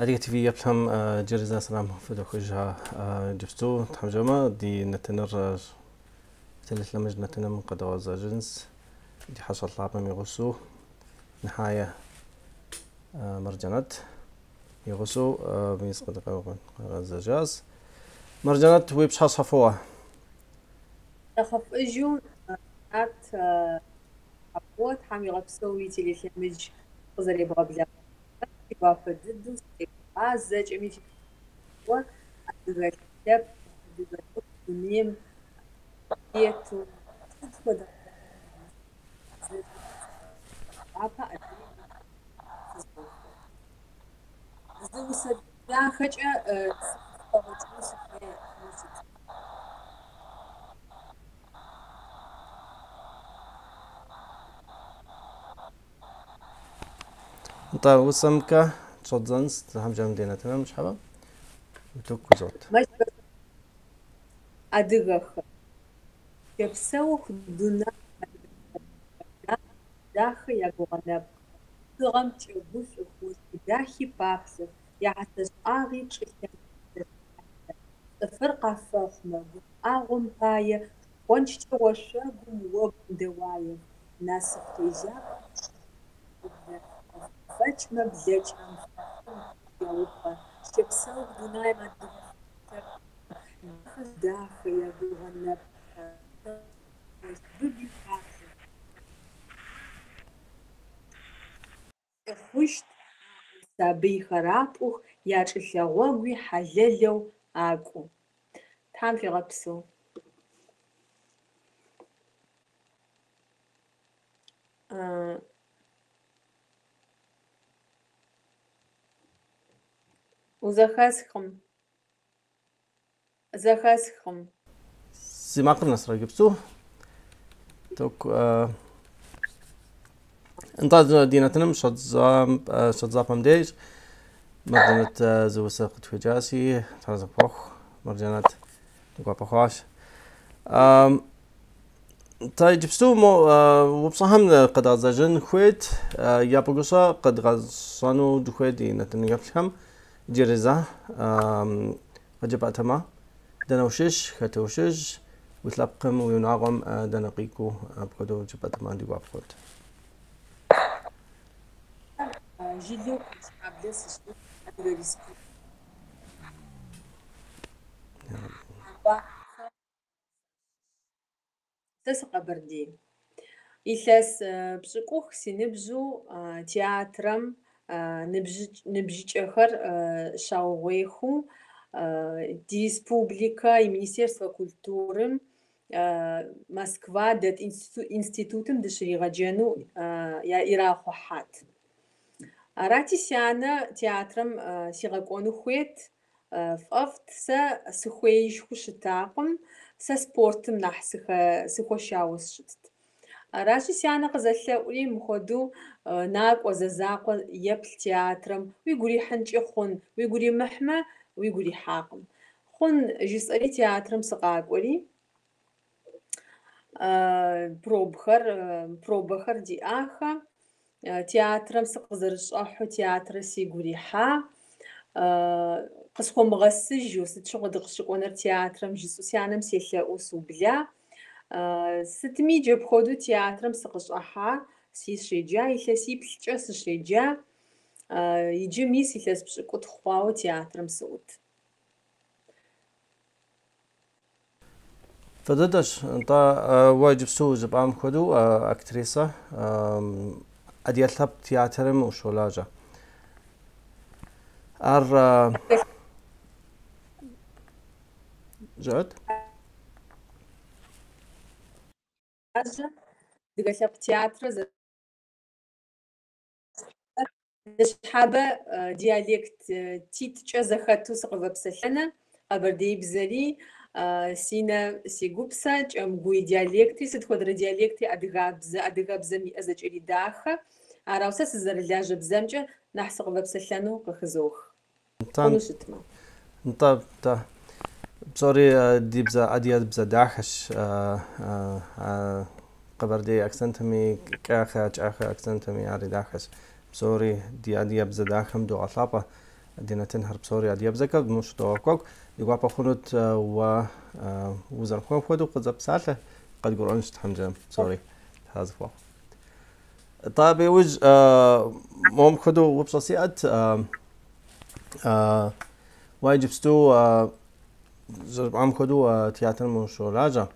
هذيك تي في يبلهم جرزا سلام فدو خجها جفتو. تحمجما دي نتنر تلت لمج نتنم قد غزا جنس. دي حصل لعبم يغسو نحاية مرجنات يغسو بيس قد غزا جاز. مرجنات ويبش حص حفوة خف أجو ات حفوة حامي غبسوي تلي لمج قزر يبغى بلا. وافدد азэкӏэ мификъуэ адыгэлъэпкъ, адыгэлӏу, дунейм ету сыт хуэдэ апэ адыгэм зыусэбияхэкӏэ сыпфэгъэкӏыну сыхуей сыт. НтӀэ усэмкӀэ دينا تمام مش حبا وتوك وزوت مش أدغخ يبسوخ دونا داخ يا غنب غم تشوبوش خوش داخي باكس يا حتى آغي تشكل فرقة فخمة أغم باية وانش توشا قم وب دواية ناس اختيجاب فاطمة Europa, excepção do Naima Dafra e a do Hanab bibliotecas. Хъущт сабыйхэрапӏэу якӏэлъэгъуэгуи хьэлэлэу акӏу. Тхьэм фигъэпсэу. وزەخەسخم زەخەسخم سيماقر نصر جبتو توك آه انت دينتنا شد زام شد زام ديج مرجنت زو ساقط في جاسي ترز بوخ مرجنت تقوى بخواش تاي جبستو مو وبصهم قد غزاجن خويت. يا بقصا قد غزانو دخويت دينتنا يفهم جرزة وجب أتما دنوشش خطوشش وتلقم ويناغم دنقيكو بقدو جب أتما دي وابخوت جيلو عبدس تسقى بردي إلس بشكوخ سينبزو تياترم ныбжьыкӏэхэр щаууейху диреспубликэ иминистерство культурым Москва дэт институтым дыщыригъэджэну ирахъухьат. Арати сянэ театрым сигъэкӏону хуейт. Фӏэфӏт сэ сыхуеишху щытакъым. Сэ спортым нахь сыхуэшауэ сыщытт. Аращи сянэ къызэлъэӏури мыхуэдэу накӏуэ зэзакъуэ еплъ театрым уи гурихьынкӏи хъун, уи гуримыхьмэ уи гурихьакъым. Хъун жысӏэри театрым сыкъакӏуэри пробхэр пробэхэр диӏахэ. Театрым сыкъызэрыщӏэхьу театрыр сигу ирихьа. Къысхуэмыгъэсыжу сыт щыгъуэ дыкъыщыкӏуэнур театрым жысӏэу сянэм селъэӏуу субла. Сытми джэпхъуэду театрэм сыкъыщӏыхьар си щеджа, илъэс иплӏкӏэ сыщеджа. Иджы мис илъэс пщӏыкӏутхъу хъуауэ театрэм сыӏут. Фэ дэдэщ, нтӏэ уэ иджыпсту узыпӏам хуэдэу актрисэ ӏэдиӏэ лъэпкъ театрым ущолажьэ. Ар жаӏэт? casa, دقيت بتياتر حابة دياليكت تيتشا زخاتو سقفة بسلنا أبردي بزري سينا سي قبسا جمقوي دياليكتي ستخدر دياليكتي أدغابز أدغابز مي أزج إلي داخة أراوسا سزر اللاجة بزمجة نحسق بسلنا وقخزوخ طن طب طب بصوري دي بزا اديا بزا داخش قبردي أكسنتمي كاخا اخا أكسنتمي اري داخش بصوري دي اديا بزا داخم دو غصابة دينا تنهر بسوريا دياب زكا مش توقعك يقع بخونت و وزن خوان خودو قد بسالة قد قرأنش تحمجم سوري. هذا فوق طيب يوج مهم خدو وبصصيات واجب ستو ام خدو تياتر من شولاجا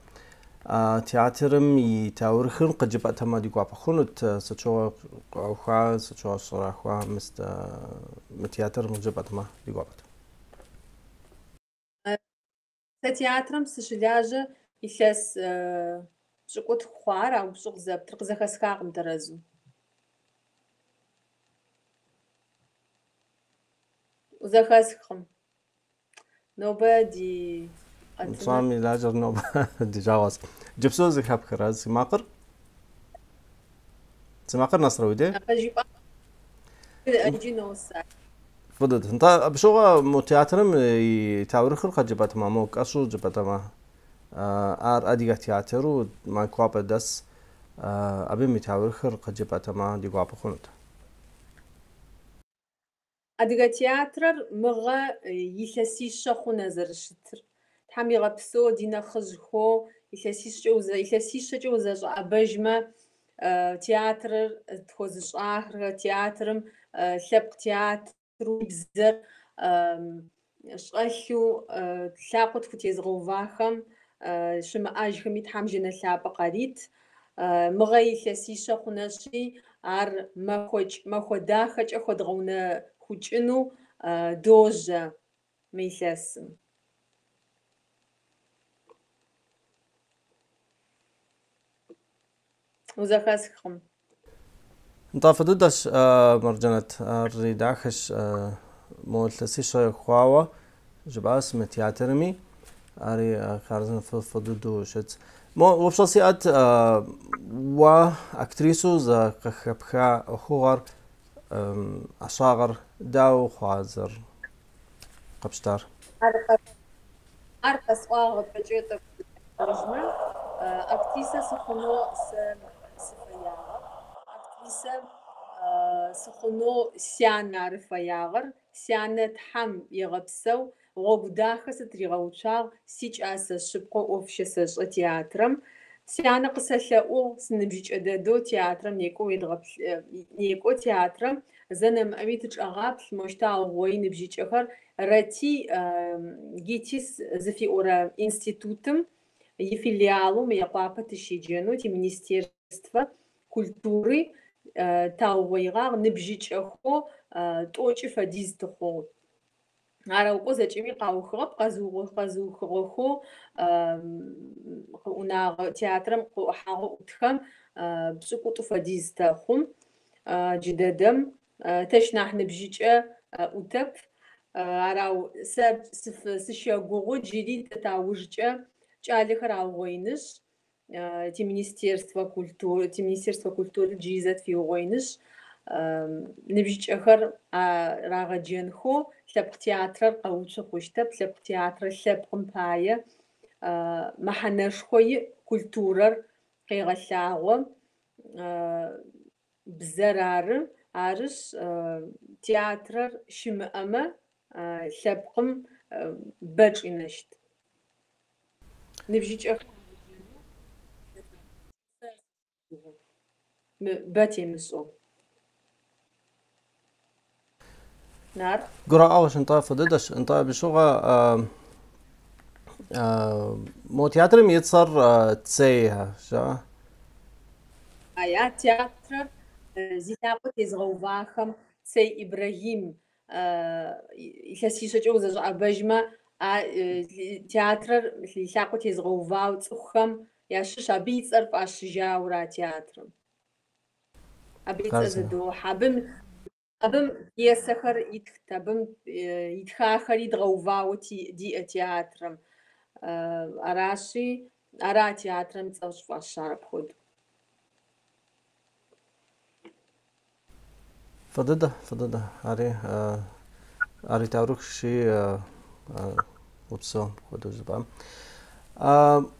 تياترم يتاورخن قد جبت ما دي قاب خنت سچو خوا سچو صرا خوا مست متياتر من جبت ما آه، دي قابت تياترم سشلاجا يلس بشقوت آه، خوار أو بشق زب ترقزه خسخاقم درزو وزخسخم نوبادي سوامی لاجر نو دیجاواز جبسوز زکاب کرد سیماقر سیماقر نصر ویده فضد انت بشوغا متياترم تاور خلقة جبت ما موك أشو جبت ما آر أديغا تياتر ما كواب دس أبي ما адыгэ театрыр мыгъэ илъэсищэ хъунэ зэрыщытыр. Тхьэм игъэпсэу ди нэхъыжьхо илъэсищэкӏэ узэ илъэсищэкӏэ узэщӏэӏэбэжмэ театрыр тхуэзыщӏахэр театрым лъэпкъ театру бзэр щӏэлъу лъакъуэ тхутезыгъэувахэм щымыӏэжхэми Тхьэм жэнэ лъапӏэ къарит. Мыгъэ илъэсищэ хъунэщи ар мэхуэкӏ мэхуэ дахэкӏэ хуэдгъэунэхукӏыну дожьэ мы илъэсым. Узэхэсхкъым. نطاف دودش مرجنت الريداخش مولتسيشة خواوة جباس متياترمي اري خارزن فدودو شت مو وبشخصيات و اكتريسو ز خبخا خوغر اشاغر дауахуазыр қапштар арқа суағы бюджета жмы актриса сухуно сифаяғыр актриса сухуно сиана рифаяғыр сиана тхам иғыпсау гъогу дахэ сыт ригъэуцуагъ си кӏасэ шъыпкъэ ӏофщэсэшӏэ театрэм сянэ къысэлъэӏугъ сыныбжьыкӏэ дэдэу театрэм некӏо едгъэплъ некӏо театрэм зэнэмыӏэми тычӏэгъаплъ мэщтагъ ой ныбжьыкӏэхэр рэти ГИТИС зыфиӏорэ институтым ифилиалу Мыекъуапэ тыщеджэнэу тиминистерствэ культуры таугъоигъагъ ныбжьыкӏэхэу тӏокӏи фэдиз тыхъугъ. Араукъо зэкӏэми къаухыгъэп джыдэдэм تشنح نبجيجة آه، أوتب أراو آه، سب سف سشيا جوجو جديد تتعوجة جالي راو وينش آه، تي مينيستيرستوا كولتور تي مينيستيرستوا كولتور جيزات في وينش نبجيجة أخر راغا جينخو لبق تياتر قوتشو خوشتب لبق تياتر لبقم باية محنشخوي كولتورر قيغة شاغو بزرار Арышъ театрэр щымыӏэмэ лъэпкъым бэ чӏыныщт. Ныбжьыкӏэхэм бэ темышӏэу. Нар? Гураӏо шӏынтӏэ фэдэдэщ. Нтӏэ бишӏугъэ мо театрым ыцӏэр цея, жа? Ая театрэр зинагъо тезгъэувахэм сэ Ибрагим илъэсищэкӏэ узэшӏэӏэбэжьмэ а театрэр лъакъо тезгъэувау цӏыхухэм ящыщ абы и цӏэр фӏащыжьаура театрым. Абы и цӏэр зэдохьэ. Абым абым пьесэхэр итхт, абым итхахэри дгъэувауэ диӏэ театрым. Аращи, ара театрым цӏэу щӏыфӏэщ ар апхуэдэу. فضده فضده اري اري تعرف شيء وبسو خدو زبام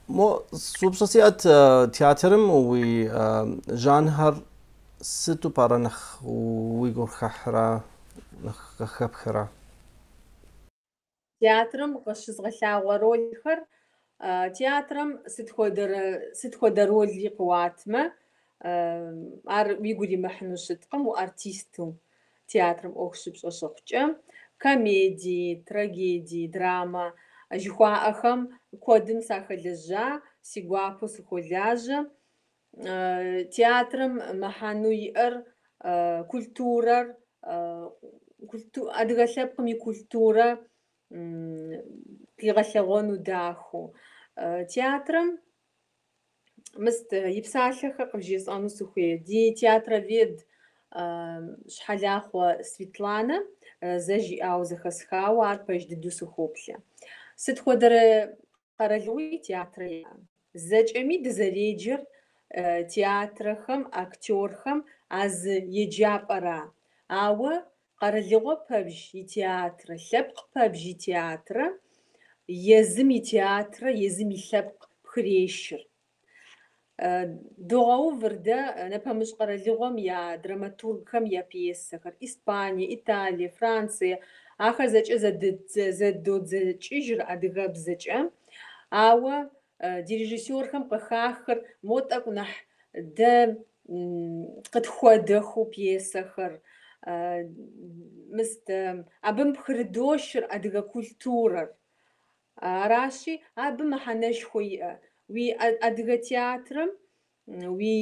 مو سوبسوسيات تياترم وي جانهر ستو بارا نخ ويقول خحرا نخ خبخرا театрым къыщызгъэлъагъуэ ролхэр театрым сыт хуэдэрэ сыт хуэдэ роли къыуатмэ ар игу имыхьыну щыткъэм уартисту театрым ӏоф щыпшӏэ щыхъукӏэ, комеди, драма жыхуаӏэхэм кодым сахэлэжьа, сигуапэу сыхолажьэ. Э, театрым мэхьанэу иӏэр э, культурэр э, адыгэ и культурэ къигъэлъэгъону дахэу. Театрым Мыст и псалъэхэр къывжесӏэну сыхуейр. Ди театровед щхьэлахъуэ Светланэ зэ жиӏауэ зэхэсхауэ ар пэж дыдэу сыхоплъэ. Сыт хуэдэрэ къэралыгъуи театрэ яӏэ. Зэкӏэми дызэреджэр театрхэм, актерхэм а зы еджапӏэра. Ауэ къэралыгъуэ пэбжь и театрэ, лъэпкъ пэбжь и театрэ, езым и театрэ, езым и лъэпкъ دغوفر ده نبها مشقرة لغم يا دراماتورغهم يا بيسخر إسبانيا إيطاليا فرنسا آخر زج زد زد زجر أدغاب زج أم أو ديريجيسيورهم قخاخر موت أكنح ده قد خودخو بيسخر مست أبم بخردوشر أدغا كولتورر راشي أبم حنش خويقة Уи адыгэ театрым уи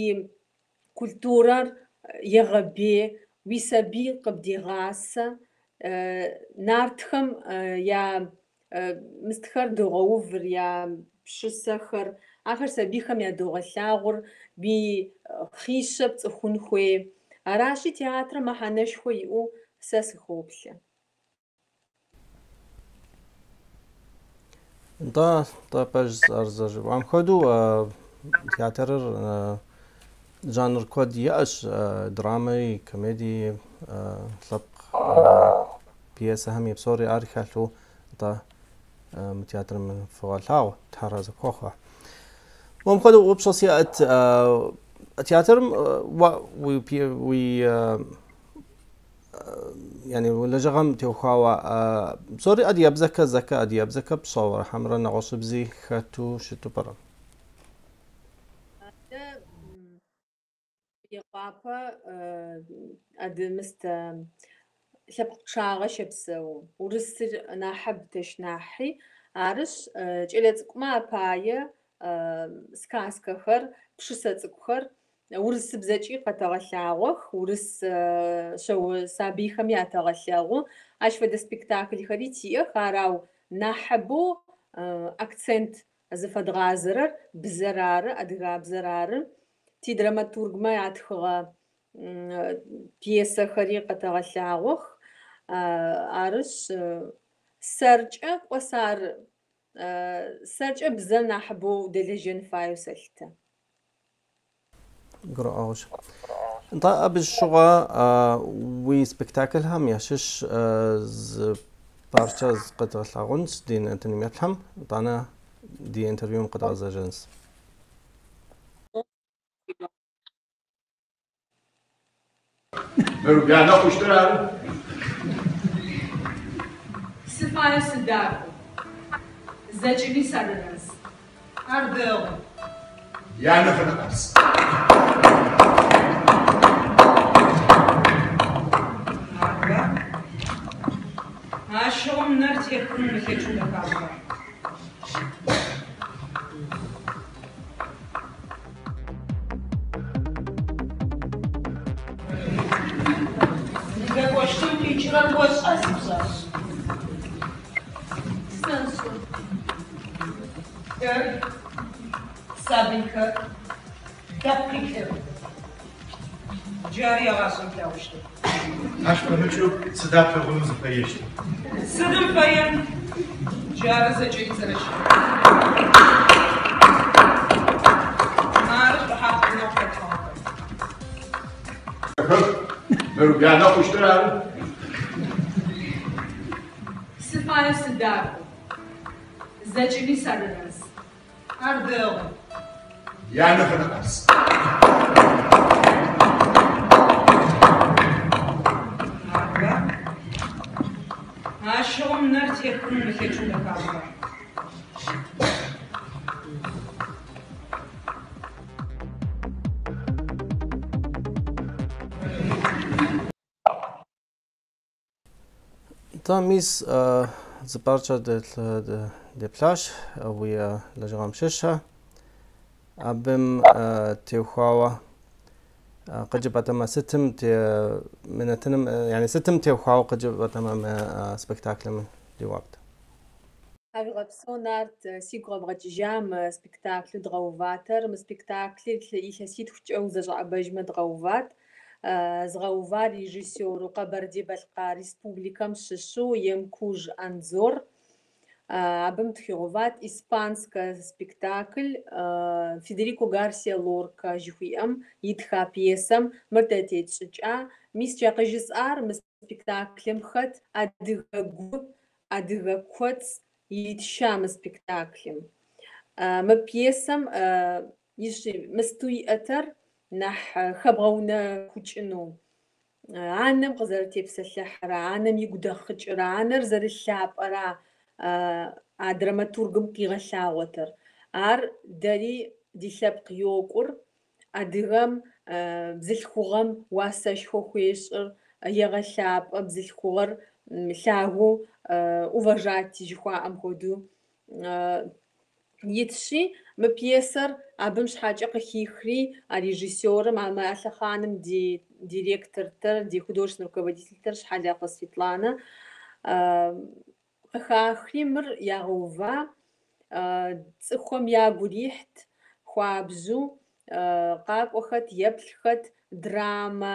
культурэр егъэбей, уи сабий къыбдегъасэ. Нартхэм я мыстхэр догъэувыр, я пщысэхэр, ахэр сабийхэм ядогъэлъагъур уи хъищэ пцӏыхун хуей. Аращи, театрым мыхьэнэшхуэ иӏэу сэ сыхоплъэ. Да, да, пэж ар зэжыфӏам хуэдэу театрыр жанр куэд иӏэщ. Драмэи, комедии, лъэпкъ, пьесэхэми псори ар хэлъу нтӏэ мы театрым фыгъэлъагъу, Тхьэрэ зыхуэхъуэ. Мом хуэдэу упщӏэ сиӏэт театрым уи يعني لجغم تيوخاوا بصوري ادي ابزكا زكا ادي ابزكا بصور حمرا نغوص بزي خاتو شتو برا يقابا اد مست لبق شاغا شبسو ورسر ناحب تشناحي عارش جلت ما باية سكاسكخر بشسة تكخر урыс бзэкӏи къэтэгъэлъагъох, урыс шъэу сабыйхэм ятэгъэлъэгъу. Ащ фэдэ спектакльхэри тиӏэх, арау нахьыбэу акцент зыфэдгъазэрэр бзэр ары, адыгабзэр ары. Тидраматургмэ ятхыгъэ пьесэхэри къэтэгъэлъагъох. Арыш сэркӏэ кӏос ары. Сэркӏэ бзэр нахьыбэу дэлэжьэн фаеу сэлъытэ. قرعوش انت ابي الشغا وي سبيكتاكل هم يا شش ز بارتش ز قد غلاغونس دين انتني ميتلهم طانا دي انترفيو قد غزا جنس Meru bi ja da pušta radu. ნართი ექუნა ხეჩულა გაბა ნიგა კოშტი ფიჩრან გოსასწას სანსო ერ საბინკა Dəqiqdir. Ciyarı yağasını kavuştu. Aşk onu çok sıdat ve bunu zıplayıştı. Zıplayın. Ciyarı zıcık zırıştı. Merubiyana kuştur abi. Sıfaya sıdar. Zecini sarırız. Ardıl. Yani hırlarız. Та мис запарча де де плаш вия лажгам шеша абим تيوخاوا قد بتم ستم تي من تنم يعني ستم تيوخاوا قد بتم سبكتاكل من دي وقت Авигъэпсонарт сигугъэбгъэкӏыжьам спектакль дгъэуватэр мы спектакль илъэситху кӏэу зэщӏэӏэбэжьмэ дгъэуват. Згъэува режиссеру Къэбэрдей-Балъкъэр Республикэм щыщу Емкуж Анзор. Абым тхигъуват испанскэ спектакль Федерико Гарсия Лорка жыхуиӏэм итха пьесэм мыр тэ тетшӏыкӏа. Мис кӏэкъыжысӏар мы спектаклым хэт адыгэ гу, адыгэ коц итща мы спектаклым. Мы пьесэм мыстуиӏэтэр нахь хэбгъэунэ хъукӏыну. Анэм къызэрытепсэлъыхьрэ, анэм игу дэхъыкӏырэ, анэр зэрылъапӏэра а драматургым къигъэлъагъотэр. Ар дэри ди лъэпкъ йокӏур адыгэм бзылъхугъэм уасэшхо хуешӏыр, егъэлъапӏэ бзылъхугъэр лъагэу уважати жыхуаӏэм хуэдэу итщи мы пьесэр абым щхьакӏэ къыхихри а режиссерым, а лъэхъаным ди директортэр, ди художественный руководительтэр Щхьэлэфӏэ Светланэ къыхахри мыр ягъэува цӏыхухэм ягу рихьт хуабжьу къакӏуэхэт, еплъхэт, драмэ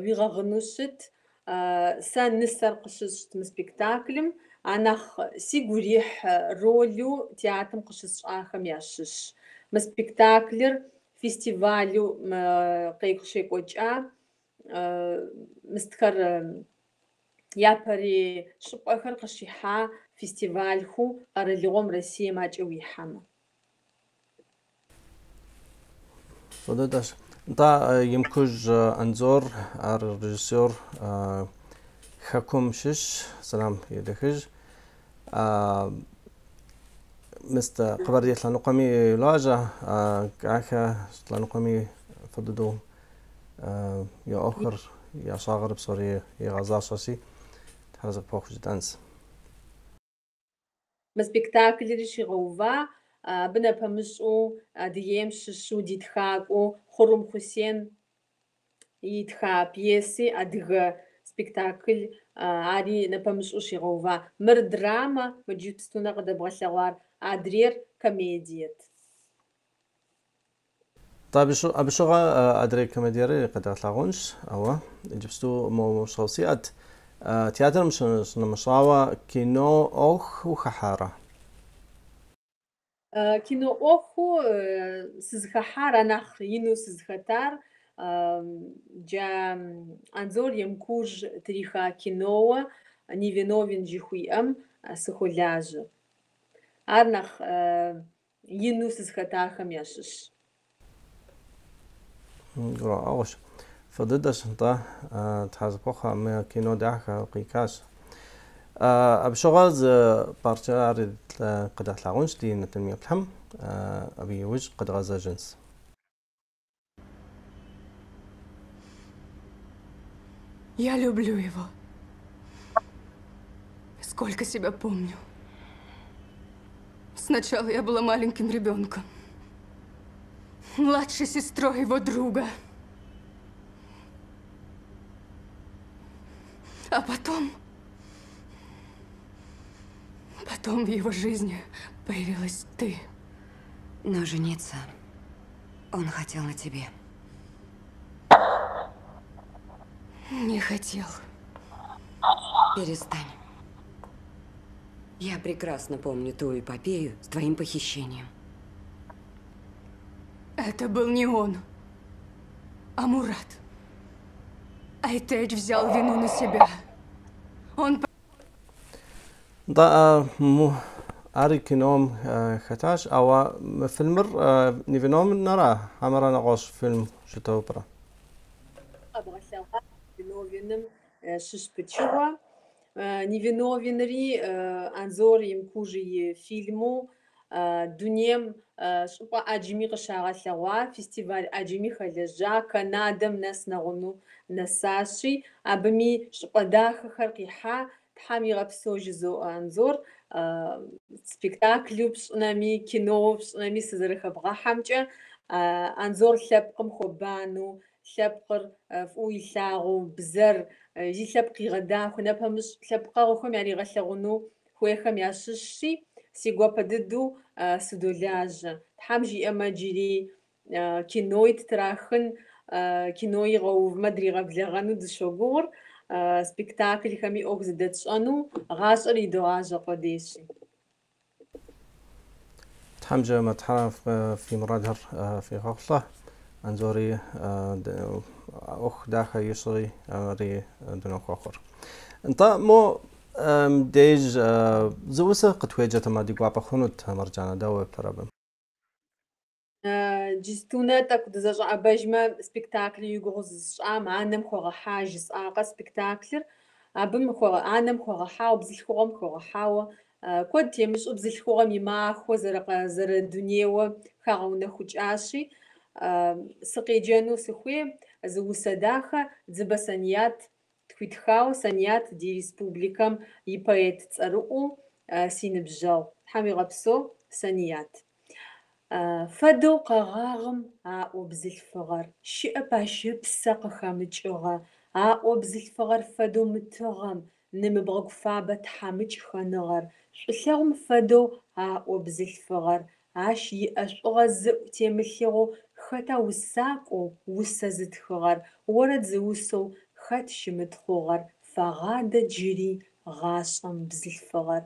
уигъэгъыну щыт. Сэ нысэр къыщысщт мы спектаклым. Анахь сигу рихь ролу театрым къыщысщӏахэм ящыщ. ما سبيكتاكلر فيستيفاليو ما قيق شي كوجا مستكر يا باري شو اخر قشيحه فيستيفال خو ارليغوم روسيا ما جوي حما فدوتاش انت يمكوج انزور ار ريجيسور حكم شش سلام يدخج مست قبر يطلع نقمي يلاجه كعكة آه، يطلع نقمي فددو آه، يا آخر يا شاغر بصوري يا غزا شاشي. تحرزك بوخ جدانس مسبكتاكل ريشي غوفا بنا بمشو آه، ديام ششو ديتخاكو خرم حسين يتخا بيسي أدغ سبكتاكل آري نبمشو شي غوفا مر دراما مجيب تستونا قد بغا ئادرێر کەمێدیێت بشغا ئادرێک کەمەدیێرە قەدالاغۆنش ئەوە جست و مۆشەوسیات تیاتر نمشراوە کینۆ ئۆخ و خەحارە کینۆ ئۆخ و سزخەحارە ناخین و سزخەتار جا ئەنزۆر یەم کوژ تریخا کینۆوە نیڤێنۆڤێنجی خوی ئەم سخۆلاژە Ар нэхъ ину сызхэтахэм ящыщ. أوش فضدش انت تحزبوخا ما كينو داخا قيكاش أبشغاز بارشا أريد قد أطلعونش دي نتنمية بلحم أبي وجه قد غازا جنس Я люблю его. Сколько себя помню. Сначала я была маленьким ребенком. Младшей сестрой его друга. А потом... Потом в его жизни появилась ты. Но жениться он хотел на тебе. Не хотел. Перестань. Я прекрасно помню ту эпопею с твоим похищением. Это был не он, а Мурат. Айтедж взял вину на себя. Он دا مو أري كنوم ختاش أو فيلمر نيفينوم نرى عمرنا نقاش فيلم شتو برا Къэбгъэлъэгъуа виновным щыщ пычыгъуэ невиновенри анзор имкужи фильму дунем щӏыпӏэ ӏэджми къыщагъэлъэгъуа фестиваль ӏэджми хэлэжьа Канадэм нэс нэгъуну нэсащи абыми щӏыпӏэ дахэхэр къихьа Тхьэм игъэпсэу жызоӏэ Анзор спектаклю пщӏынэми кино пщӏынэми сызэрыхэбгъэхьэмкӏэ Анзор лъэпкъым хуэбану лъэпкъыр фӏыуэ илъагъуу бзэр и лъэпкъ игъэдахуэ напэмыщӏ лъэпкъэгъуэхэм яригъэлъэгъуну хуейхэм ящыщщи си гуапэ дыдэу сыдолажьэ. Тхьэм жиӏэмэ джыри кинои тытрахын, кинои гъэувмэ дригъэблэгъэну дыщогугъыр, спектакльхэми ӏуэху зыдэтщӏэну гъащӏэр идогъажьэ къудейщи. تحمجة متحرة في مرادهر في غفلة أنزوري أخ داخل يشري ري دون أخر انت مو ديج زوسة قد ويجة ما دي قوابا خونت مرجانا داوي بترابم جستونة تاكو دزاجع أباجما سبيكتاكل يغوز شعام عنم خوغا حاج ساقا سبيكتاكلر أبم خوغا عنم خوغا حاو بزل خوغم خوغا حاو كود تيمش بزل خوغم يماخو زرقا زر دنيوة خاغونا سقی جنو سخوی از او سداخا زبا سانیات تکویت خاو سانیات دی ریسپوبلیکم ای پایت تارو غبسو سانیات فدو قاغاغم او بزل فغر شی اپا شی بسا فدو متوغم نمی بغو فابا تحام فدو او بزل فغر آشی اش اغاز زب хэта усакӏоу усэ зытхыгъэр орэд зыусэу хэт щымытхъугъэр фэгъадэ джыри гъашӏэм бзылъфыгъэр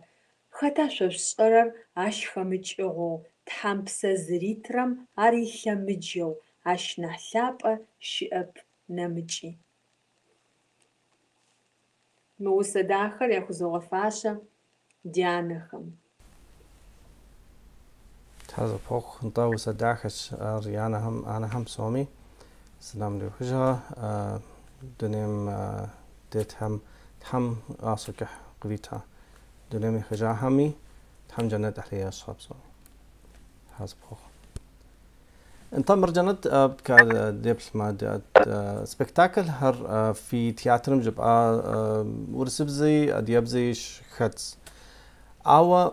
хэта шъошӏэрэр ащ хэмыкӏыгъэу тхьэмпсэ зыритрэм ар илъэмыджэу ащ нахь лъапӏэ щыӏэп нэмыкӏи. Мы усэ дахэр яхузогъэфащэ дянэхэм. تحز بوخ انطا وسا داخش ريانهم أنا هم سومي. سلام لي وجهه دنيم ديت هم تحم آسكح قريتها دنيم خجا همي تحم جنة تحليه أصحاب سومي. حسب خوخ انت مرجنت بكا ديبل ما سبكتاكل. هر في تياترم جبقى ورسبزي اديابزيش خدز آوا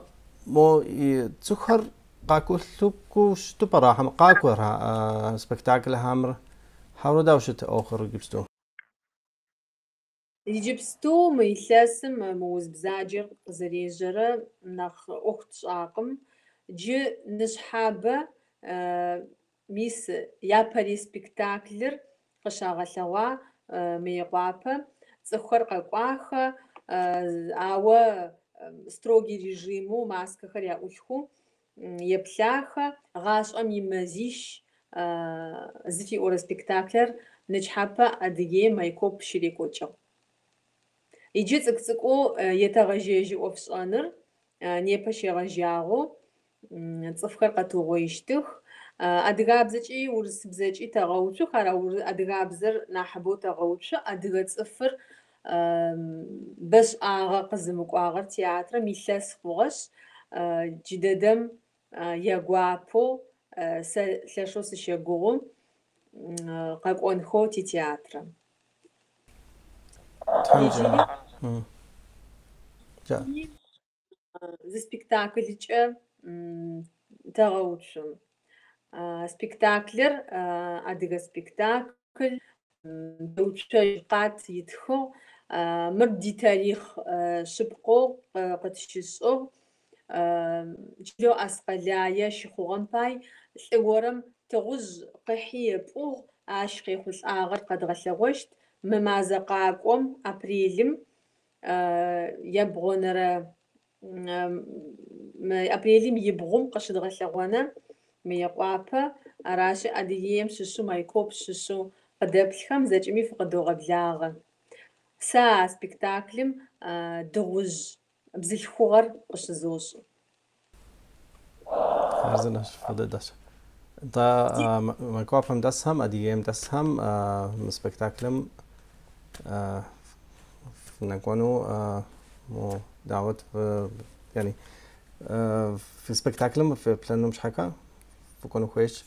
مو تسخر قاكو لوكو شتو براحة قاكو را سبكتاكل هامر حاولوا داوشت اخر جبستو Иджыпсту мы илъэсым мы уз бзаджэр къызэрежьэрэ нэхъ ӏуэху тщӏакъым. Джы ныщхьабэ мис япэри спектаклыр къыщагъэлъэгъуа Мыекъуапэ цӏыхухэр къэкӏуахэ, ауэ строгий режиму маскэхэр яӏулъху еплъахэ, гъащӏэм и мазищ зыфиӏорэ спектаклыр Ныщхьапэ Адыгеем Майкоп щырекӏуэкӏыгъ. Иджы цӏыкӏу цӏыкӏуу етэгъэжьэжьы ӏуэху сшӏэныр непэ щегъэжьагъэу цӏыфхэр къэтыугъоищтых. Адыгабзэкӏи урысыбзэкӏи тэгъэуцох, ара адыгабзэр нахьыбэу тэгъэуцо, адыгэ цӏыфыр бэшӏагъэ къызымыкӏуагъэр театрым илъэс хъугъэщ. Джыдэдэм ягуапэу сэ лъэшэу сыщегугъу къэкӏонхэу титеатрым. Зы спектаклькӏэ тэгъэуцум. Спектаклыр адыгэ спектакль уцо къат итхыгъ. Мыр ди тарихъ шъыпкъэу къытщышӏыгъ. Джыдэу Аскъэляе щыхъугъэм пай лӏыгъорэм тыгъужъ къыхьи епӏугъ ащ къехъулӏагъэр къэдгъэлъэгъощт. Мы мазэ къакӏом апрелым ябгъонэрэ апрелым ибгъум къыщыдгъэлъэгъонэ Мыекъуапэ аращи Адыгеем щыщу Майкоп щыщу къыдэплъхэм зэкӏэми фыкъыдогъэблагъэ. Сэ а спектаклым bzichor është zoshi. Gëzën është fëdë dashë. Da, më kopëm das hëm, adi jem das hëm, më spektaklëm, në konu, mu dawët, yani, في سبكتاكلم في بلانو مش حكا فكون خويش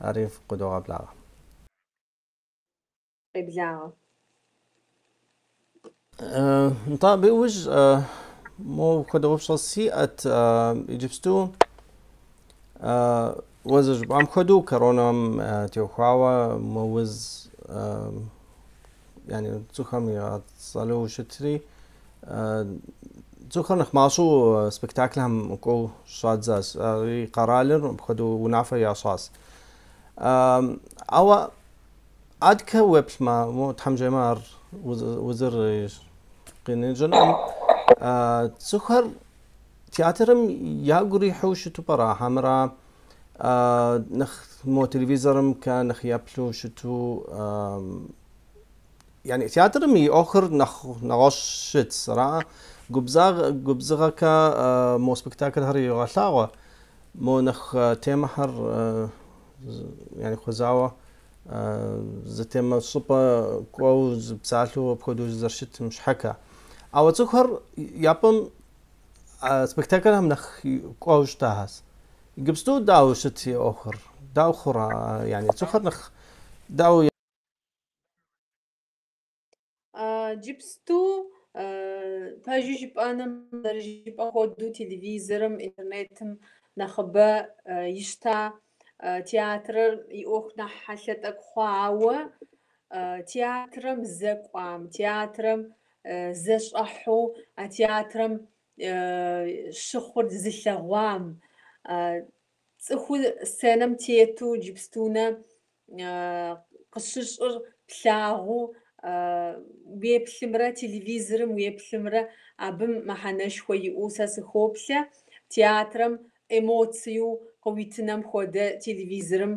عارف قدوغا بلاغا بلاغا نتا بوج مو قدوة بشخصي ات يجبستو وزج بعم خدو كورونا تيوخاوا موز يعني تسوخم يا صالو شتري تسوخر نخماسو سبكتاكل هم كو شاد زاس قرالر بخدو ونافا يا صاص أو عاد ويب ما مو تحم جمار وزر قينجن تسوخر تياترم يا قري حوش تبرا حمرا نخ مو تلفزيورم كان نخ يابلو شتو يعني تياتر مي آخر نخ نغش شت صراحة قبزاغ قبزغا كا مو سبكتاكل هري غلاغه مو نخ تيما هر يعني خزاوه زتيما صبا كوز بسالو بكودو زرشت مش حكا أو تسكر يابن سبكتاكل هم نخ كوز تاهس قبستو داو شتي اخر داو خرا يعني تسكر نخ داو جبستو تاجي جبانم جبا خودو تلفزيورم انترنتم نخبا يشتا تياتر يوخ نحشت اكخواوة تياترم زقوام تياترم ز شرحو ا تياترم شخور ز شغوام خو سنم تیتو، اتو جپستونا قسر پلاغو بيپليمره تيليويزرم بيپليمره ا بم مخانه شو يوسه سخوبله تياترم ايموسيو كو ويتنم خوده تيليويزرم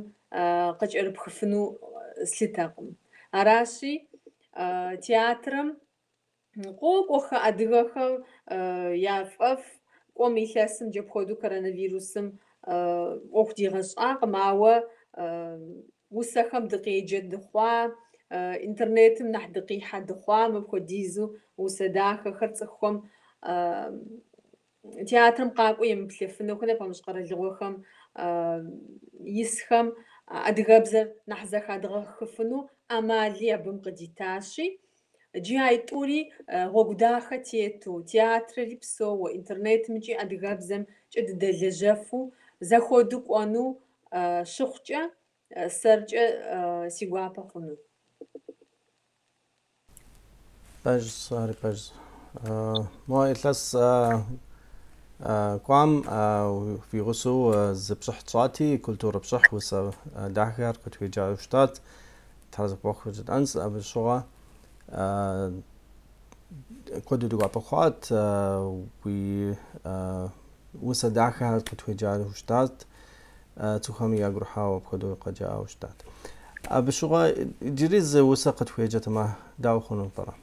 قچ اوب خفنو سليتاق اراشي تياترم къокӏуэхэ адыгэхэм яфӏэф кӏуэм илъэсым джэпхуэдэу коронавирусым ӏуэху дигъэщӏакъым, ауэ усэхэм дыкъеджэ дыхъуа, интернетым нэхъ дыкъихьэ дыхъуа, мыпхуэдизу усэ дахэхэр цӏыхухэм театрым къакӏуэ емыплъыфынухэр пэмыщӏ къэралыгъуэхэм исхэм адыгэбзэр нэхъ зэхадгъэхыфыну ӏэмали абым къыдитащи, иджы ай тӏури гъуэгу дахэ тету, театрри псоуэ, интернетымкӏи адыгэбзэм кӏэ дыдэлэжьэфу зэхуэду кӏуэну щыхъукӏэ сэркӏэ си гуапэ хъуну. Пэж, сари пэж. Мо илъэс кӏуам уигъусэу зы пщыхь тщӏати, культурэ пщыхь усэ дахэр къытхуеджа щытат, тхьэзыпӏуэху жытӏэнс, абы щыгъуэ Côte d'Ivoire. We وسا داخل هات كنت وجار وشتات تخمي يقرو حاو بخدو قجاء وشتات بشغا جريز وسا قد وجات ما داو خنون طرا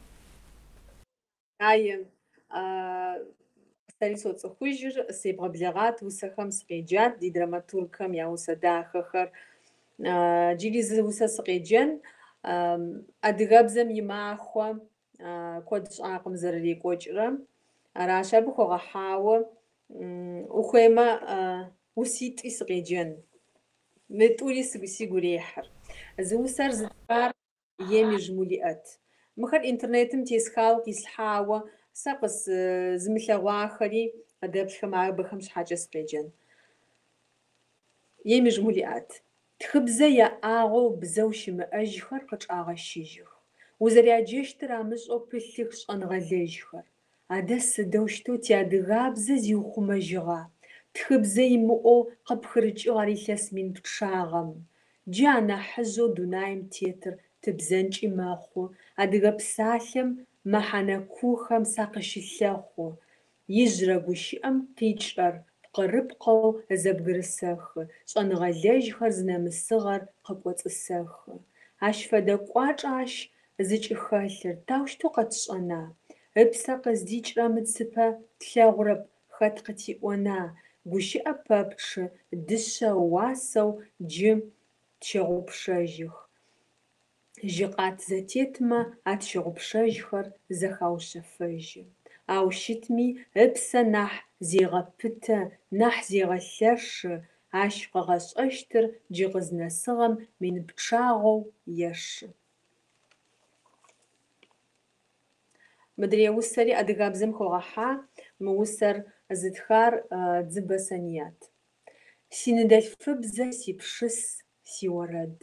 أيام ساليسو تخوجر سي في المجالات خم سقيجات دي دراماتوركم يا وسا جريز وسا адыгэбзэм и махуэ куэд щӏакъым зэрырекӏуэкӏрэ. Аращ абы хуэгъэхьауэ ухуеймэ уситӏи сыкъеджэн. Мытӏури сигу ирехьыр. Зы усэр зытхар ем и жмулиӏэт. Мыхэр интернетым тесхауэ къислъхьауэ, сэ къыс зымылъэгъуахэри къыдэплъхэм абыхэм щхьэкӏэ сыкъеджэн. Ем и жмулиӏэт. Тхыбзэ яӏагъэу бзэу щымыӏэжьхэр къычӏагъэщыжьых. Узэряджэщтыр амыщӏэу пылъых шӏэныгъэлэжьхэр. Адэ сыдэу щыту зиухъумэжьыгъа. Тхыбзэ имыӏэу къыпхырыкӏыгъ ар илъэс мин пчъагъэм. Джы анахьыжъэу дунаим тетыр тыбзэнкӏи мэхъу. Адыгэ псалъэм мэхьэнэ кухэм сакъыщылъэхъу. Ижърэ гущыӏэм. къикӏрэр пкъырыпкъэу зэбгырысэхы. Щӏэныгъэлэжхэр зынэмысыгъэр къыкӏуэцӏысэхы. Ащ фэдэ кӏуачӏащ зыкӏыхэлъыр. Таущтэу къэтщӏэна? Ыпсэ къыздикӏрэ мыцыпэ тлъэгъурэп хэт къытиӏуэна? Гушыӏэ пэпчъы, дыщэ, уасэу джы тщегъупшэжьых. Жьы къат зэтетмэ, а тщыгъупшэжьхэр зэхаущэфэжьы. Ау щытми ыпсэ нахь зегъэпытэ, нахь зегъэлъэшы, ащ къэгъэшӏэщтыр джы къызнэсыгъэм минпчъагъоу ешы. Мыдрей усэри адыгабзэм хогъэхьа, мы усэр зытхар Дзыбэ Саният. Синыдэлъфыбзэ сипшыс сиорэд.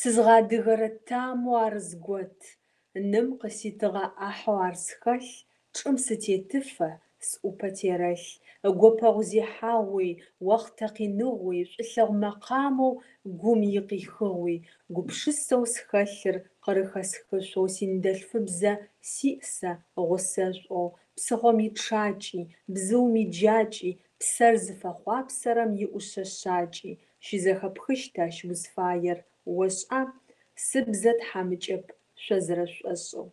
Сызгъадыгэрэ тамэу ар згот. Ным къыситыгъэ ӏахьэу ар чӏым сытетыфэ, сӏупэ терэлъ. Гопэгъу зехьагъуи, уахътэ къиныгъуи, шӏулъэгъу мэкъамэу гум икъихыгъуи, гупшысэу схэлъыр къырыхэсхышъоу синыдэлъфыбзэ сиӏ сэ гъусэшӏоу, псыгъом ичакӏи, бзыум иджакӏи, псэр зыфэхъуапсэрэм иӏушъэ шакӏи. Щызэхэпхыщт ащ узфаер. Ошӏа, сыбзэ тхьамыкӏэп шъо зэрэшӏошӏэу.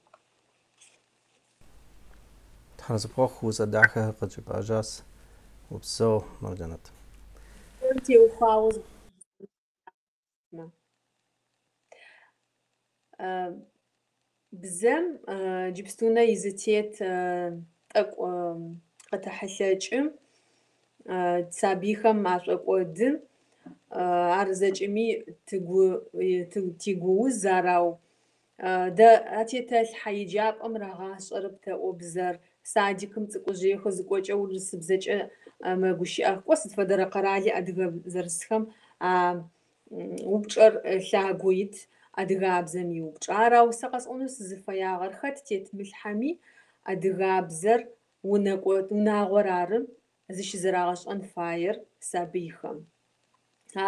разпоху бажас къыкӀыпӀэжащ упсэу мэрджанэт. Ӏуэм теухуауэ бзэм джыпстунэ изытет тӀэкӀу къытехьэлъэкӀым сабийхэм машӀокӀуэдым ар зэкӀэми тигуууз зарау. Да атетэлъхьэ еджапӀэм рагъашӀэрэп тэ Ӏуобзэр. садикым цӏыкӏужъыехэр зыкӏокӏэ урысыбзэкӏэ мэгущыӏэх кӏо сыд фэдэрэ къэрали адыгэ зэрысхэм а упчӏэр лъагэу ит адыгабзэм иупчӏ. Арау сэ къэсӏонэу сызыфэягъэр хэт тетмылъхьэми адыгабзэр унэкӏо унагъор ары зыщызэрагъэшӏэн фаер сабыйхэм.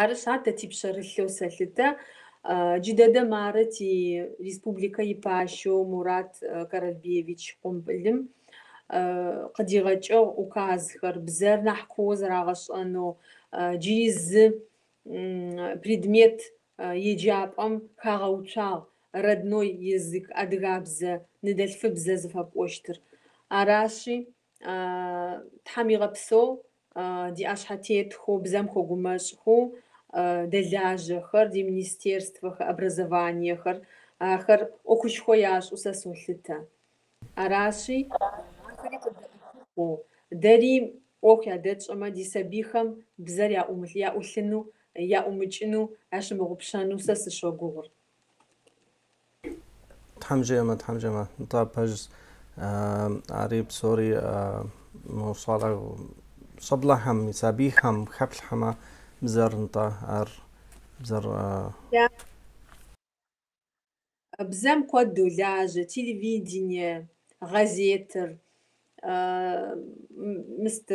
Арышъ ар тэ типшъэрылъэу сэлъытэ. Джы дэдэ мары ти республикэ ипащэу Мурат Каралбиевич Къумбылым къыдигъэкӏыгъ указхэр бзэр нахь куо зэрагъэшӏэнэу джыри зы предмет еджапӏэм хагъэуцуагъ родной язык адыгабзэ, ныдэлъфыбзэ зыфэпӏощтыр. Араши тхьэм игъэпсэу диӏашъхьэтетхэу бзэм хэгумэшӏхэу дэлажьэхэр, диминистерствэхэр, образованиехэр ахэр ӏохущхъо яшӏу сэ солъытэ. أو دري اوك يا دت اما دي سبيخم بزر يا اومل يا اولنو يا اومچنو اش مغبشانو سس شوغور تحمجما تحمجما طاب هج عريب سوري موصلا صبلهم سبيخم خبل حما بزر نتا ار بزر بزم كود دولاج تلفزيون غازيتر Э, мыст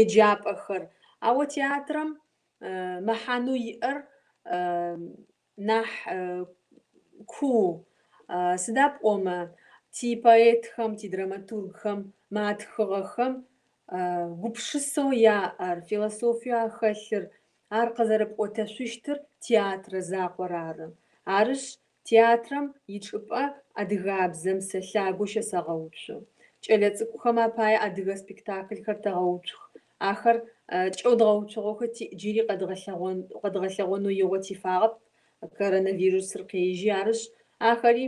еджапӏэхэр. О театрэм э, мэхьанэу иӏэр э, нахь ку. Сыда пӏомэ типоэтхэм, тидраматургхэм, матхыгъэхэм гупшысэу яӏэр, философиеу ахэлъыр. Ар къызэрэпӏотэшъущтыр театрэ закъор ары. Арышъ арш ичӏыпӏэ адыгабзэм сэ лъагэу щэсэгъэуцу. кӏэлэцӏыкӏухэм апае адыгэ спектакльхэр тэгъэуцох. Ахэр кӏэу дгъэуцогъэхэ джыри къэдгъэлъэгъуэн къэдгъэлъэгъуэну игъо тифагъэп коронавирусыр къежьи арышъ ахэри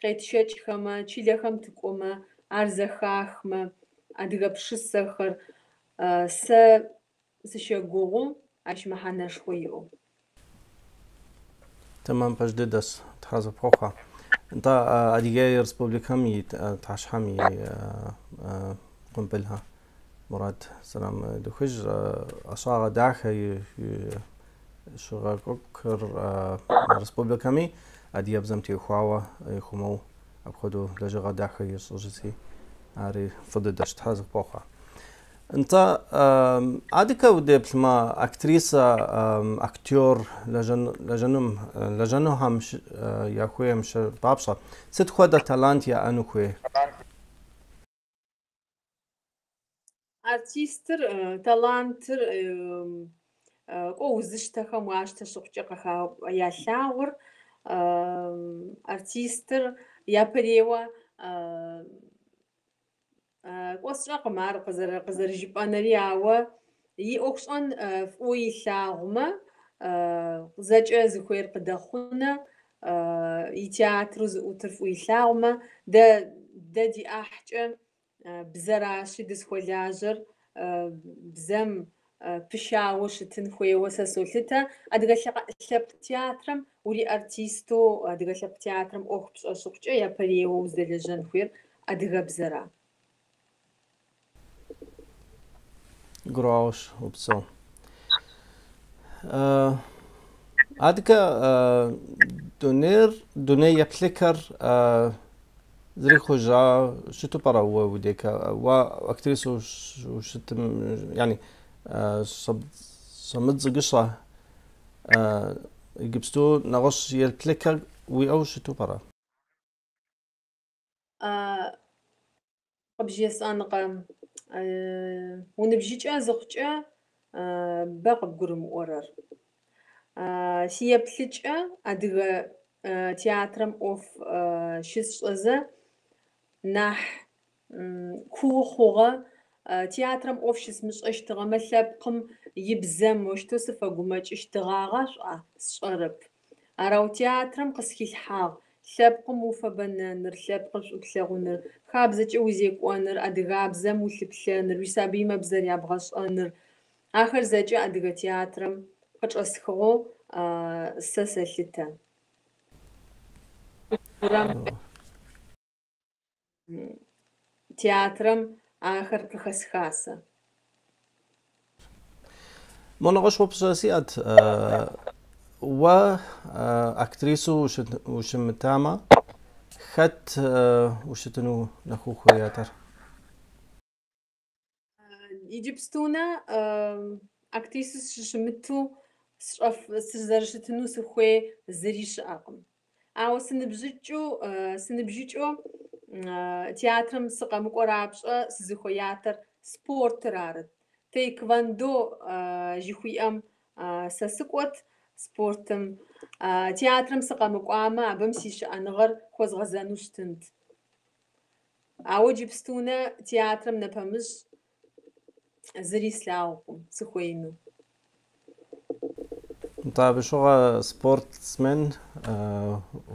къетщэкӏхэмэ, чылэхэм тыкӏомэ, ар зэхахмэ, адыгэ пшысэхэр. Сэ сыщэгугъэу ащ мэхьанэшхо иӏэу. Тэмэм пэжь дэдэс тхьазыр пхъэхъуа. انت اديجاي ريسبوبليكام تاشحامي قنبلها. مراد سلام دخج أصاغ داخل شغل كر ريسبوبليكامي ادي ابزم تي خواوا خمو ابخدو لجغا داخل يصوجتي اري فضل دشت حازق بوخا. انت عادیکە و دێپما ئەکتریسە ئەکتۆر لەژەنم لەژەن يا خوي مش باشە ست خۆ دە تەلاند یا ئەن و کوێ ئارتیستر تەلانتر ئۆ زیشتەکەم واشتە خا يا شاور ارتيستر يا پەرێوە сшӏэкъым ар къызэрэ къызэрыжыпӏэнэри ауэ иӏофшӏэн фӏыуэ илъагъумэ зэкӏэ зыхуейр къыдэхъунэ итеатру зыӏутыр фӏыуэ илъагъумэ дэ дэ ди ӏахькӏэ бзэращи дысхуэлажьэр бзэм пыщауэ щытын хуейуэ сэ солъытэ. Адыгэ лъэпкъ театрым ури артистэу адыгэ лъэпкъ театрым ӏуэху пщӏэ щыхъукӏэ япэрейуэ уздэлэжьэн хуейр адыгэбзэра. groauš upso. Adică doner done yaplikar زري خوجا شتو برا هو وديك واكتريس وشت يعني صب صمت قصة جبستو نغش يلكليكر وي أو شتو برا قبجي اس ان قام Э, уныбжьыкӏэ зыхъукӏэ бэ къыбгурымыӏорэр. Сиеплъыкӏэ адыгэ театрэм ӏоф щысшӏэзэ нахь куу хъугъэ. Театрэм ӏоф щысмышӏэщтыгъэмэ э, э, лъэпкъым ибзэм ыщтэу сыфэгумэкӏыщтыгъагъэ шӏуа сшӏэрэп. Арау театрэм къысхилъхьагъ. лъэпкъым уфэбэнэныр, лъэпкъым щӏыплъэгъуныр, хабзэкӏэ узекӏуэныр, адыгабзэм улъыплъэныр, уи сабиймэ бзэр ябгъэщӏэныр. Ахэр зэкӏэ адыгэ театрым къычӏэсхыгъэу сэ сэлъытэ. Театрым ахэр къыхэсхасэ. Мо нэгъуэщӏ واكتريسو آه، وشمتاما. خت آه، وشتنو نخو خوياتر آه، يجبستونا أكتريسو شمتو سشف سزرشتنو سخوي زريش اقم أو سنبجيجو سنبجيجو تياترم سقا مقرابش سزخوياتر سبورت رارد تيكواندو جيخوي ام سسقوت спортым. Театрым сыкъэмыкӏуамэ, абым си щыӏэныгъэр хуэзгъэзэну щытынт. Ауэ иджыпстунэ театрым напэмыщӏ зыри слъагъукъым сыхуеину. НтӀэ абы щыгъуэ спортсмен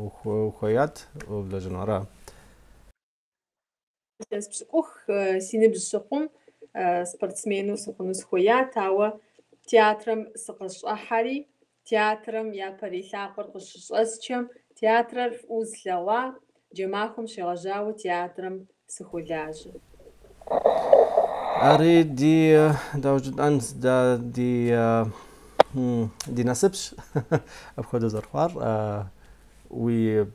ухуеят ублэжьыну ара? Илъэс пщыкӏух си ныбжь щыхъум спортсмену сыхъуну сыхуеят, ауэ театрым сыкъыщӏыхьэри, театрым япэрей лъакъуэр къыщыщӏэскӏэ, театрыр фӏыуэ слъэгъуа, джэмахуэм щегъэжьауэ театрым сыхолажьэ. Ари ди дауджытӏэн ди ди насыпщ апхуэдэу зэрыхъуар. Уи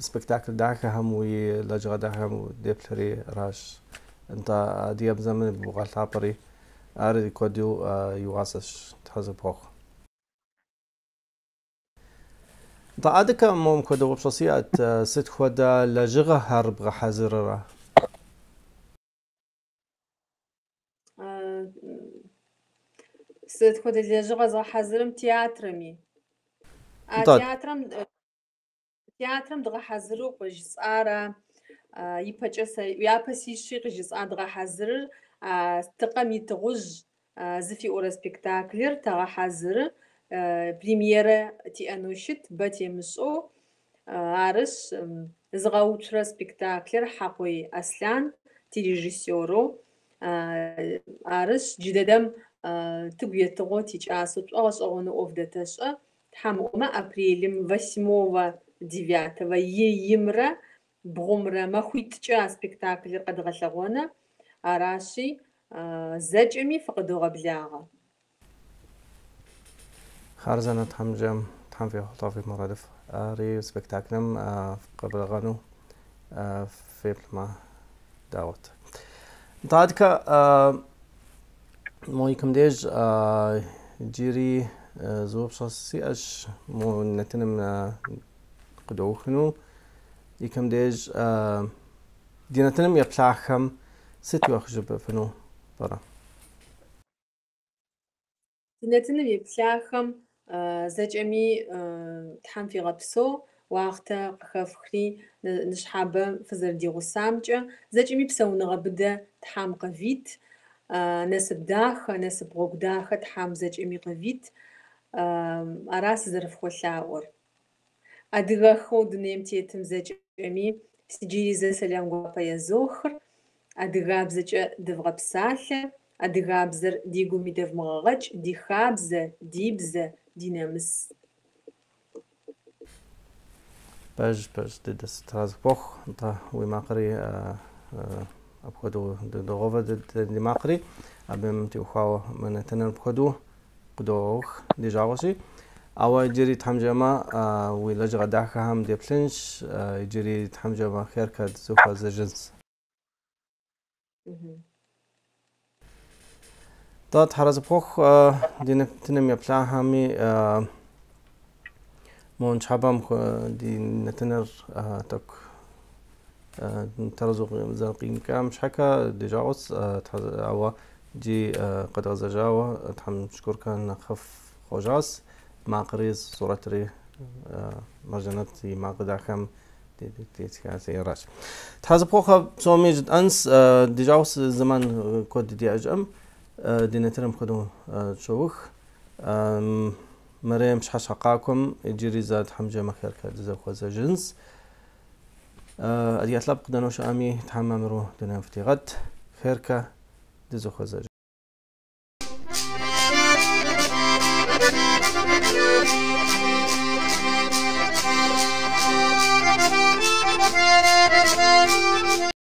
спектакль дахэхэм, уи лэжьыгъэ дахэхэм деплъри аращ. НтӀэ адыгэбзэми бгъэлъапӏэри ар куэду и уасэщ. Тхьэ تا ئادەکە مۆم کۆدەوە بشەسیات ست خدا لجغة هرب هەر بغە حەزرەوە ست خۆدە لە تياترم تياترم تياترم تياترم تیاترم دغە حەزر و قژ ئارە یپەچە یاپەسی شیقژ حزر دغە تغج زفي تغژ زفی ئۆرە سپکتاکلر تەغە حەزر Э, премьера тиӏэнущыт бэ темышӏэу арышъ зыгъэуцурэ спектаклыр Хьакъуи Аслъан тирежиссерэу арышъ джы дэдэм э, тыгу етыгъэу тикӏасэу шӏо гъэшӏэгъонэу ӏоф дэташӏэ тхьамыӏомэ апрелым восьмого девятого иимрэ бгъумрэ мэхъуитӏкӏэ спектаклыр къэдгъэлъэгъонэ. Аращи, э, зэкӏэми фыкъыдыгъэблагъэ. Хъарзэнэ тхьэмжэм тхьэм фехъулӏэ фи мурадыф. Ари спектаклым къэблагъэну феплъмэ дауэт. НтӀэ адыгэ мо икым деж иджыри зыупщӏэ сиӏэщ мо нэтыным къыдоухыну. Икым деж ди нэтыным еплъахэм сыт уахыжыпыфыну пӏэрэ? Ди нэтыным еплъахэм зэкӏэми Тхьэм фигъэпсэу уахътэ къыхэфхри ныщхьэбэм фызэрыдигъусамкӏэ. Зэкӏэми псэуныгъэ быдэ Тхьэм къывит. Насып дахэ, насып гъуэгу дахэ Тхьэм зэкӏэми къывит. Ара сызэрыфхуэлъаӏуэр. Адыгэхэу дунейм тетым зэкӏэми сиджыри зэ сэлам гуапэ езохыр. адыгабзэкӏэ дывгъэпсалъэ, адыгабзэр ди гум и дэвмыгъэгъэкӏ, ди хабзэ, dinamiz. Paž, paž, da se teraz boh, da u imakri abhodu dogova da makri, abim ti uhao menetenen abhodu dog di žavoši. أو يجري تحمجما ولجغة دعكة هم دي بلنش يجري تحمجما خير كد زوفا زجنس. Mm-hmm. تات حرز Harasbruch, دين تنم ja plan مون شابم خو دين netener تك ترزق زرقين كام مش حكا دي جاوس عوا جي قد غزجاوا تحم شكر كان خف خوجاس مع قريز صورة ري مرجنت مع قد عكم تحز خوخة بسومي جد أنس دجاوس زمان كود دي أجأم دينترم خدو شوخ مريم شحش حقاكم يجري زاد حمجة مخير كارزة خوزة جنس أدي أطلب قدنوش أمي تحمم رو دنيا فتيغت خيركا دزو خوزة